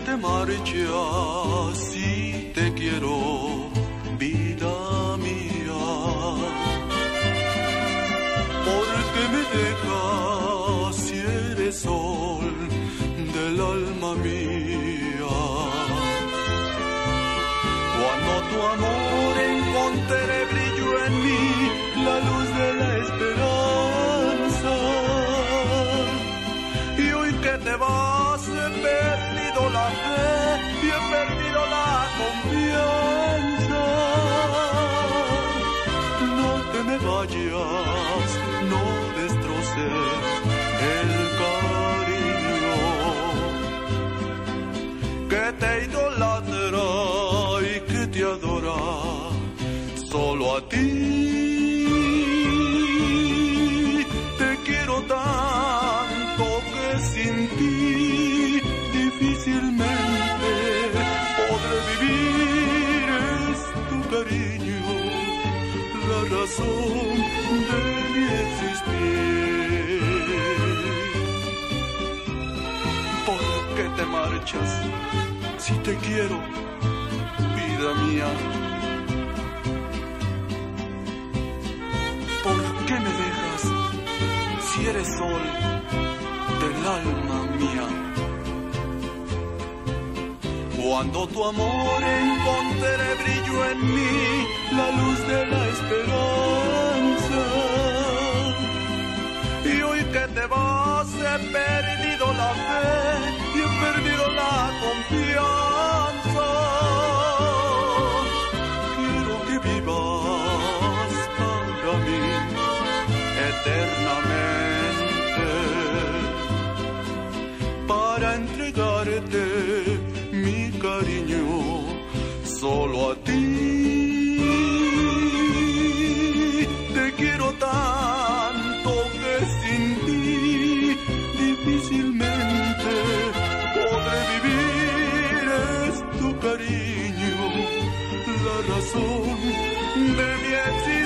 te marchas si te quiero, vida mía? ¿Por qué me dejas si eres sol del alma mía? Cuando tu amor encontré no destroces el cariño que te idolatra y que te adora solo a ti. Te quiero tanto que sin ti difícilmente podré vivir. Es tu cariño ¿Por qué te marchas si te quiero, vida mía? ¿Por qué me dejas si eres sol del alma mía? Cuando tu amor encontré brillo en mí, la luz de eternamente para entregarte mi cariño solo a ti. Te quiero tanto que sin ti difícilmente podré vivir. Es tu cariño la razón de mi existencia.